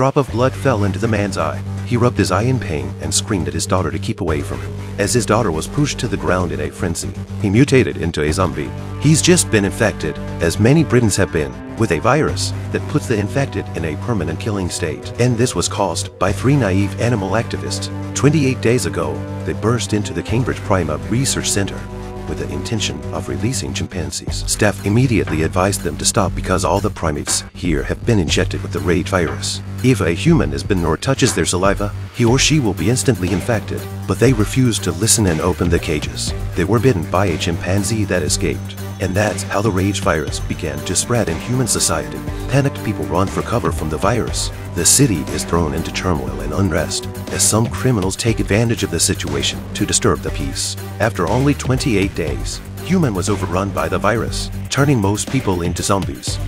drop of blood fell into the man's eye. He rubbed his eye in pain and screamed at his daughter to keep away from him. As his daughter was pushed to the ground in a frenzy, he mutated into a zombie. He's just been infected, as many Britons have been, with a virus that puts the infected in a permanent killing state. And this was caused by three naive animal activists. 28 days ago, they burst into the Cambridge Primate Research Center with the intention of releasing chimpanzees. Steph immediately advised them to stop because all the primates here have been injected with the rage virus. If a human is bitten or touches their saliva, he or she will be instantly infected. But they refused to listen and open the cages. They were bitten by a chimpanzee that escaped. And that's how the rage virus began to spread in human society. Panicked people run for cover from the virus. The city is thrown into turmoil and unrest as some criminals take advantage of the situation to disturb the peace. After only 28 days, human was overrun by the virus, turning most people into zombies.